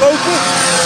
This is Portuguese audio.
louco.